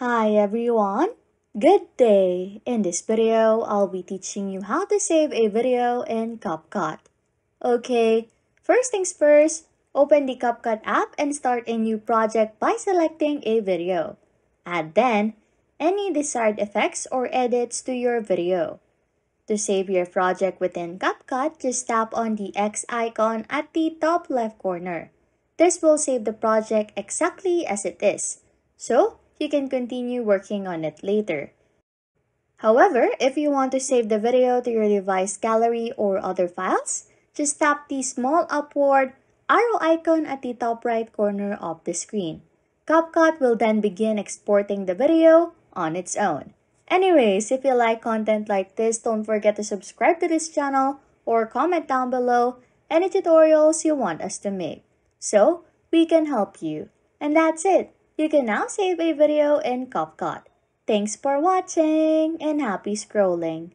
Hi everyone! Good day! In this video, I'll be teaching you how to save a video in CapCut. Okay, first things first, open the CapCut app and start a new project by selecting a video. Add then any desired effects or edits to your video. To save your project within CapCut, just tap on the X icon at the top left corner. This will save the project exactly as it is. So, you can continue working on it later. However, if you want to save the video to your device gallery or other files, just tap the small upward arrow icon at the top right corner of the screen. CapCut will then begin exporting the video on its own. Anyways, if you like content like this, don't forget to subscribe to this channel or comment down below any tutorials you want us to make. So, we can help you. And that's it. You can now save a video in CapCut. Thanks for watching and happy scrolling.